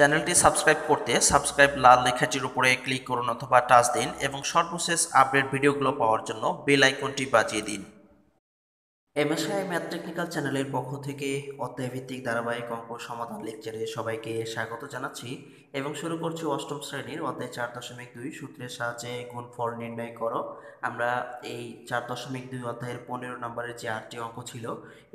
চ্যানেলটি সাবস্ক্রাইব করতে সাবস্ক্রাইব লাল লেখাটির উপরে ক্লিক করুন অথবা টাচ দিন এবং সর্বশেষ আপডেট ভিডিওগুলো পাওয়ার জন্য বেল আইকনটি বাজিয়ে দিন। এমএসআই ম্যাথ টেকনিক্যাল চ্যানেলের পক্ষ থেকে অধ্যায়ভিত্তিক ধারাবাহিক অঙ্ক সমাধান লেকচারে সবাইকে স্বাগত জানাচ্ছি এবং শুরু করছি অষ্টম শ্রেণির অধ্যায় চার দশমিক দুই, সূত্রের সাহায্যে গুণফল নির্ণয় করো। আমরা এই চার দশমিক দুই অধ্যায়ের পনেরো নম্বরের যে আটটি অঙ্ক ছিল,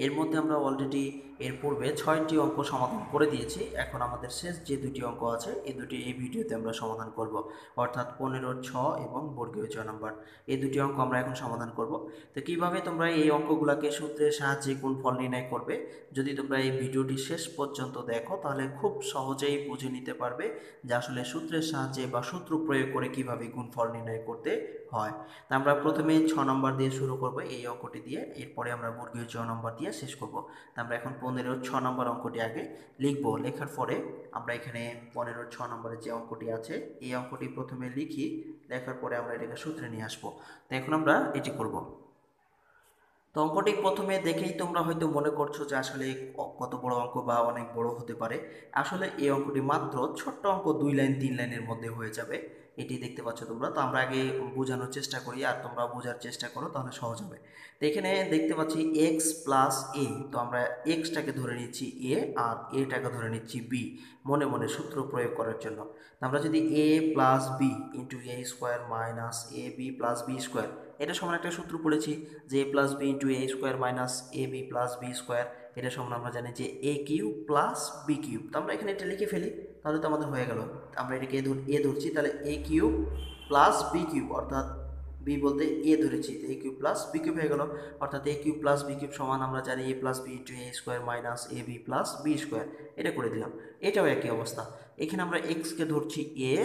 এর মধ্যে আমরা অলরেডি এর পূর্বে ছয়টি অঙ্ক সমাধান করে দিয়েছি। এখন আমাদের শেষ যে দুটি অঙ্ক আছে, এই দুটি এই ভিডিওতে আমরা সমাধান করব। অর্থাৎ পনেরো, ছ এবং বর্গীয় ছ নম্বর। এই দুটি অঙ্ক আমরা এখন সমাধান করব। তো কীভাবে তোমরা এই অঙ্কগুলোকে সূত্রের সাহায্যে কোন ফল নির্ণয় করবে। যদি তোমরা এই ভিডিওটি শেষ পর্যন্ত দেখো, তাহলে খুব সহজেই বুঝে নিতে পারবে যে আসলে সূত্রের সাহায্যে বা সূত্র প্রয়োগ করে কীভাবে গুণফল নির্ণয় করতে হয়। তা আমরা প্রথমে ছ নম্বর দিয়ে শুরু করব এই অঙ্কটি দিয়ে, এরপরে আমরা বর্গীয় ছ নম্বর দিয়ে শেষ করব। তা আমরা এখন পনেরো ছ নম্বর অঙ্কটি আগে লিখব। লেখার পরে আমরা এখানে পনেরো ছ নম্বরের যে অঙ্কটি আছে, এই অঙ্কটি প্রথমে লিখি, লেখার পরে আমরা এটাকে সূত্রে নিয়ে আসব। তো এখন আমরা এটি করব। তো অঙ্কটি প্রথমে দেখেই তোমরা হয়তো মনে করছ যে আসলে কত বড় অঙ্ক বা অনেক বড় হতে পারে। আসলে এই অঙ্কটি মাত্র ছোট্ট অঙ্ক দুই লাইন, তিন লাইনের মধ্যে হয়ে যাবে। এটি দেখতে পাচ্ছ তোমরা। তো আমরা আগে বোঝানোর চেষ্টা করি আর তোমরা বোঝার চেষ্টা করো, তাহলে সহজ হবে। তো এখানে দেখতে পাচ্ছি এক্স প্লাস এ তো আমরা এক্সটাকে ধরে নিচ্ছি এ আর এটাকে ধরে নিচ্ছি বি মনে মনে সূত্র প্রয়োগ করার জন্য। আমরা যদি A plus B into A square minus A B plus B square এটা সমান একটা সূত্র পড়েছি যে A plus B into A square minus A B plus B square এটা সমান আমরা জানি যে A cube plus B cube তো আমরা এখানে এটা লিখে ফেলি। তাহলে তো আমাদের হয়ে গেল। আমরা এটাকে এ ধরছি, তাহলে A cube plus B cube, অর্থাৎ বি বলতে এ ধরেছি A cube plus B cube হয়ে গেল। অর্থাৎ A cube plus B cube সমান আমরা জানি A plus B into A square minus A B plus B square. এটা করে দিলাম। এটাও একই অবস্থা। এখানে আমরা এক্সকে ধরছি এ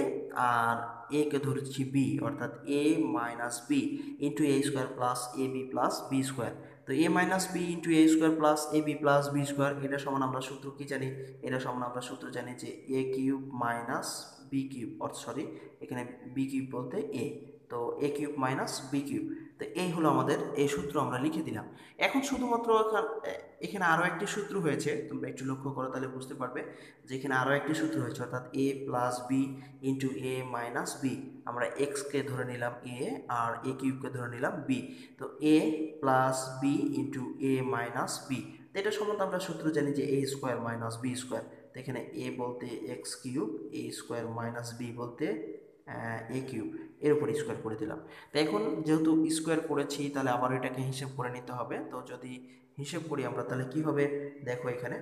আর এ কে ধরছি বি, অর্থাৎ A minus B into A square plus A B plus B square. তো A minus B into A square plus A B plus B square এটা সমান আমরা সূত্র কি জানি? এটা সমান আমরা সূত্র জানি যে A cube minus B cube অর্থ সরি এখানে বি কিউব বলতে এ তো A cube minus B cube. তো এই হলো আমাদের এই সূত্র আমরা লিখে দিলাম। এখন শুধুমাত্র এখানে আরও একটি সূত্র হয়েছে। তোমরা একটু লক্ষ্য করো, তাহলে বুঝতে পারবে যে এখানে আরও একটি সূত্র হয়েছে, অর্থাৎ A plus B into A minus B আমরা এক্সকে ধরে নিলাম এ আর এ কিউবকে ধরে নিলাম বি তো A plus B into A minus B তো এটা সম্বন্ধে আমরা সূত্র জানি যে A square minus B square তো এখানে এ বলতে X cube A square minus B বলতে এ কিউব এর উপর স্কোয়ার করে দিলাম। তো এখন যেহেতু স্কোয়ার করেছি, তাহলে আবার এটাকে হিসেব করে নিতে হবে। তো যদি হিসেব করি আমরা, তাহলে কী হবে? দেখো এখানে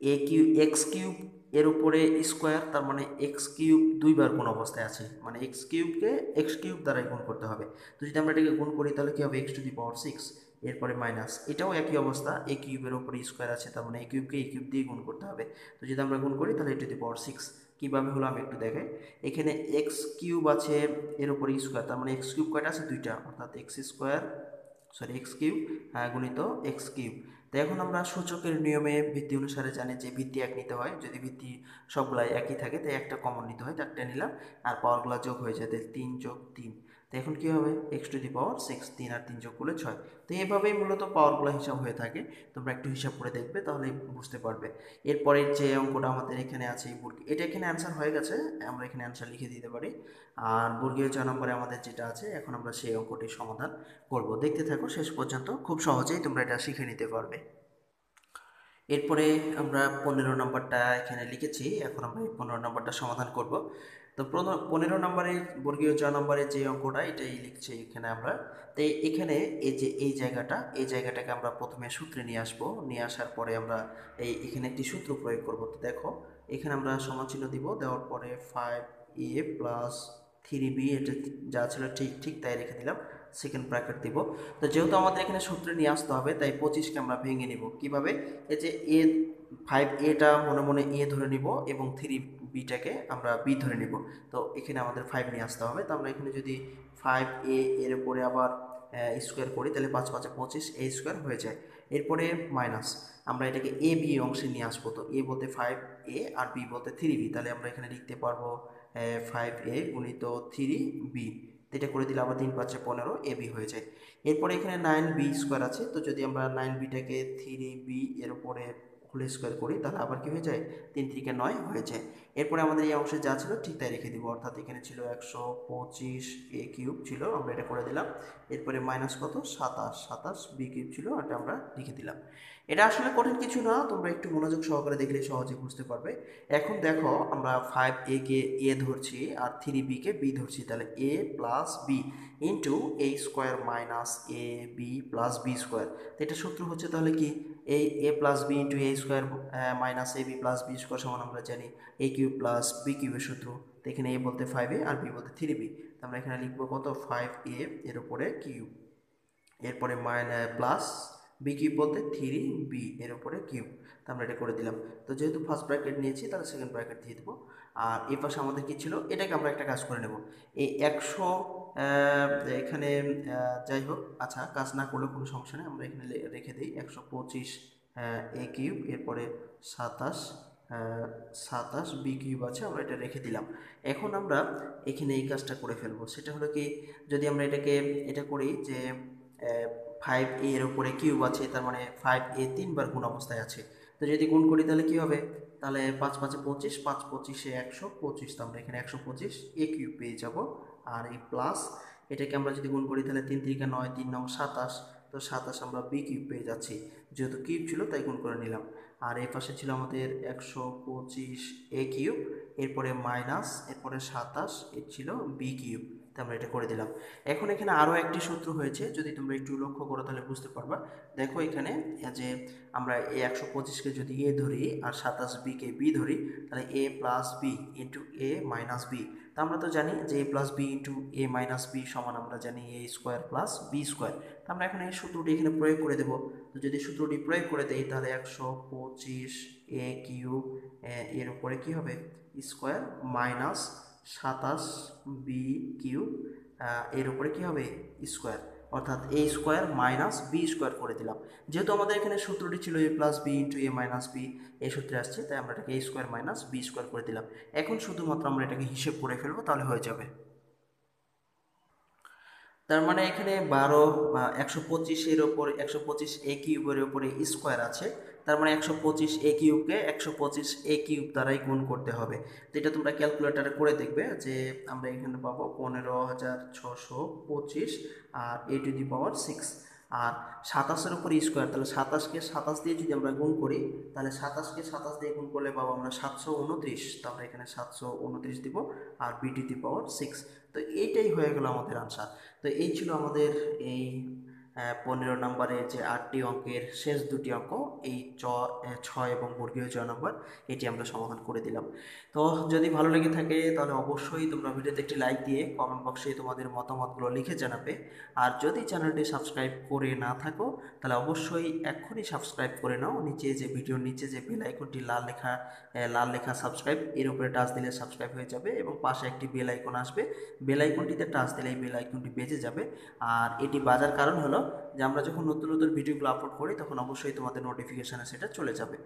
এ কিউ এক্স কিউব এর উপরে স্কোয়ার তার মানে এক্স কিউব দুইবার কোন অবস্থায় আছে। মানে এক্স কিউবকে এক্স কিউব দ্বারাই গুণ করতে হবে। তো যদি আমরা এটাকে গুণ করি, তাহলে কী হবে? X to the power six এরপরে মাইনাস এটাও একই অবস্থা এ কিউবের উপরে স্কোয়ার আছে, তার মানে এ কিউবকে এ কিউব দিয়ে গুণ করতে হবে। তো যদি আমরা গুণ করি, তাহলে এ টু দি পাওয়ার সিক্স কীভাবে হলো আমি একটু দেখাই এখানে এক্স কিউব আছে, এর উপরে স্কোয়ার তার মানে এক্স কিউব কয়টা আছে? দুইটা, অর্থাৎ X square sorry X cube গুণিত এক্স কিউব। তো এখন আমরা সূচকের নিয়মে ভিত্তি অনুসারে জানি যে ভিত্তি এক নিতে হয়। যদি ভিত্তি সবগুলাই একই থাকে, তাই একটা কমন নিতে হয় একটা নিলাম, আর পাওয়ারগুলো যোগ হয়ে যায়, তাহলে তিন যোগ তিন। তো এখন কী হবে? X to the power six তিন আর তিন যোগ করলে ছয়। তো এইভাবেই মূলত পাওয়ারগুলো হিসাব হয়ে থাকে। তোমরা একটু হিসাব করে দেখবে তাহলে বুঝতে পারবে। এরপরের যে অঙ্কটা আমাদের এখানে আছে এই বুর্গি এটা এখানে অ্যান্সার হয়ে গেছে, আমরা এখানে অ্যান্সার লিখে দিতে পারি। আর বর্গীয় ছয় নম্বরে আমাদের যেটা আছে, এখন আমরা সেই অঙ্কটির সমাধান করব। দেখতে থাকো, শেষ পর্যন্ত। খুব সহজেই তোমরা এটা শিখে নিতে পারবে। এরপরে আমরা পনেরো নম্বরটা এখানে লিখেছি। এখন আমরা এই পনেরো নম্বরটা সমাধান করব। তো পনেরো নম্বরে, বর্গীয় চ নম্বরে যে অঙ্কটা, এটাই লিখছি এখানে আমরা। তো এখানে এই যে এই জায়গাটা, এই জায়গাটাকে আমরা প্রথমে সূত্রে নিয়ে আসব। নিয়ে আসার পরে আমরা এই এখানে একটি সূত্র প্রয়োগ করব। তো দেখো, এখানে আমরা সমাচিহ্ন দিব। দেওয়ার পরে five A plus three B এটা যা ছিল ঠিক ঠিক তাই রেখে দিলাম। সেকেন্ড ব্র্যাকেট দিব। তো যেহেতু আমাদের এখানে সূত্রে নিয়ে আসতে হবে, তাই পঁচিশকে আমরা ভেঙে নিব। কীভাবে? এই যে এ ফাইভ এটা মনে মনে এ ধরে নিব এবং থ্রি বিটাকে আমরা বি ধরে নিব। তো এখানে আমাদের ফাইভ নিয়ে আসতে হবে। তো আমরা এখানে যদি ফাইভ এ এর উপরে আবার স্কোয়ার করি, তাহলে পাঁচ পাঁচে পঁচিশ এ স্কোয়ার হয়ে যায়। এরপরে মাইনাস আমরা এটাকে এ বি অংশে নিয়ে আসব। তো এ বলতে ফাইভ এ আর বি বলতে থ্রি বি তাহলে আমরা এখানে লিখতে পারব ফাইভ এ গুণিত থ্রি বি এটা করে দিলে আবার তিন পাঁচে পনেরো এ বি হয়ে যায়। এরপরে এখানে নাইন বি স্কোয়ার আছে, তো যদি আমরা নাইন বিটাকে থ্রি বি এর উপরে খুলে স্কোয়ার করি, তাহলে আবার কি হয়ে যায়? তিন তিরিকে নয় হয়ে যায়। এরপরে আমাদের এই অংশে যা ছিল, ঠিক তাই রেখে দিব। অর্থাৎ এখানে ছিল একশো পঁচিশ এ কিউব ছিল, আমরা এটা করে দিলাম। এরপরে মাইনাস কত? সাতাশ। সাতাশ বি কিউব ছিল, এটা আমরা লিখে দিলাম। এটা আসলে কঠিন কিছু না, তোমরা একটু মনোযোগ সহকারে দেখলে সহজে বুঝতে পারবে। এখন দেখো, আমরা ফাইভ এ কে এ ধরছি আর থ্রি বি কে বি ধরছি। তাহলে A plus B into A square minus A B plus B square তো এটা সূত্র হচ্ছে তাহলে কি? এই A plus B into A square minus A B plus B square সমান আমরা জানি এ কিউব প্লাস বি কিউবের সূত্র। তো এখানে এ বলতে ফাইভ এ আর বি বলতে থ্রি বি তো আমরা এখানে লিখব কত? ফাইভ এ এর উপরে কিউব এরপরে মাইনাস প্লাস বি কিউব বলতে থ্রি বি এর উপরে কিউব তো আমরা এটা করে দিলাম। তো যেহেতু ফার্স্ট ব্র্যাকেট নিয়েছি, তাহলে সেকেন্ড ব্র্যাকেট দিয়ে দেবো। আর এ পাশে আমাদের কী ছিল? এটাকে আমরা একটা কাজ করে নেব। এই একশো এখানে যাই হোক আচ্ছা কাজ না করলে কোনো সমস্যা নেই। আমরা এখানে রেখে দিই একশো পঁচিশ। এ কিউব এরপরে সাতাশ সাতাশ বি কিউব আছে, আমরা এটা রেখে দিলাম। এখন আমরা এখানে এই কাজটা করে ফেলব। সেটা হলো কি, যদি আমরা এটাকে, এটা করি যে ফাইভ এর উপরে কিউব আছে, তার মানে ফাইভ এ তিনবার গুণ অবস্থায় আছে। তো যদি গুণ করি তাহলে কী হবে? তাহলে পাঁচ পাঁচে পঁচিশ, পাঁচ পঁচিশে একশো পঁচিশ, তো আমরা এখানে একশো পঁচিশ এ কিউব পেয়ে যাব। আর এই প্লাস এটাকে আমরা যদি গুণ করি তাহলে তিন তিরিকা নয়, তিন নং সাতাশ তো সাতাশ আমরা বি কিউব পেয়ে যাচ্ছি। যেহেতু কিউব ছিল, তাই গুণ করে নিলাম। আর এই পাশে ছিল আমাদের একশো পঁচিশ এ কিউব এরপরে মাইনাস এরপরে সাতাশ, এর ছিল বি কিউব তো আমরা এটা করে দিলাম। এখন এখানে আরও একটি সূত্র হয়েছে, যদি তোমরা একটু লক্ষ্য করো তাহলে বুঝতে পারবা। দেখো এখানে যে আমরা এ একশো পঁচিশকে যদি এ ধরি আর সাতাশ বিকে বি ধরি, তাহলে A plus B into A minus B. তা আমরা তো জানি যে A plus B into A minus B সমান আমরা জানি A square plus B square. তা আমরা এখন এই সূত্রটি এখানে প্রয়োগ করে দেবো। তো যদি সূত্রটি প্রয়োগ করে দেই, তাহলে একশো পঁচিশ এ কিউব এর উপরে কি হবে? স্কোয়ার মাইনাস সাতাশ বি কিউ এর উপরে কী হবে? স্কোয়ার। অর্থাৎ A square minus B square করে দিলাম। যেহেতু আমাদের এখানে সূত্রটি ছিল A plus B into A minus B, এই সূত্রে আসছে, তাই আমরা এটাকে A square minus B square করে দিলাম। এখন শুধুমাত্র আমরা এটাকে হিসেব করে ফেলব, তাহলে হয়ে যাবে। তার মানে এখানে বারো বা একশো পঁচিশের ওপর, একশো পঁচিশ এ কিউবের ওপরে স্কোয়ার আছে। তার মানে একশো পঁচিশ এ কিউবকে একশো পঁচিশ এ কিউব দ্বারাই গুণ করতে হবে। তো এটা তোমরা ক্যালকুলেটারে করে দেখবে যে আমরা এখানে পাবো পনেরো হাজার ছশো পঁচিশ আর এ টু দি পাওয়ার সিক্স। আর সাতাশের উপর স্কোয়ার তাহলে সাতাশকে সাতাশ দিয়ে যদি আমরা গুণ করি, তাহলে সাতাশকে সাতাশ দিয়ে গুণ করলে পাবো আমরা সাতশো উনত্রিশ তাহলে এখানে সাতশো উনত্রিশ দিব আর B to the power six তো এইটাই হয়ে গেল আমাদের আনসার তো এই ছিল আমাদের এই পনেরো নম্বরের যে আটটি অঙ্কের শেষ দুটি অঙ্ক, এই চ ছয় এবং বর্গীয় ছ নম্বর, এটি আমরা সমাধান করে দিলাম। তো যদি ভালো লেগে থাকে, তাহলে অবশ্যই তোমরা ভিডিওতে একটি লাইক দিয়ে কমেন্ট বক্সে তোমাদের মতামতগুলো লিখে জানাবে। আর যদি চ্যানেলটি সাবস্ক্রাইব করে না থাকো, তাহলে অবশ্যই এক্ষুনি সাবস্ক্রাইব করে নাও। নিচে যে ভিডিওর নিচে যে বেল আইকনটি লাল লেখা লাল লেখা সাবস্ক্রাইব এর উপরে টাচ দিলে সাবস্ক্রাইব হয়ে যাবে এবং পাশে একটি বেল আইকন আসবে। বেল আইকনটিতে টাচ দিলে এই বেল আইকনটি বেজে যাবে। আর এটি বাজার কারণ হলো যে আমরা যখন নতুন নতুন ভিডিওগুলো আপলোড করি, তখন অবশ্যই তোমাদের নোটিফিকেশানে সেটা চলে যাবে।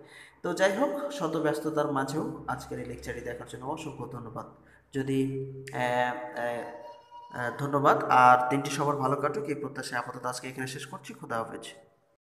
তো যাই হোক শত ব্যস্ততার মাঝেও আজকের এই লেকচারটি দেখার জন্য অসংখ্য ধন্যবাদ। যদি ধন্যবাদ। আর তিনটি সবার ভালো কাটুক। এই প্রত্যাশায় আপাতত আজকে এখানে শেষ করছি। খোদা হাফেজ।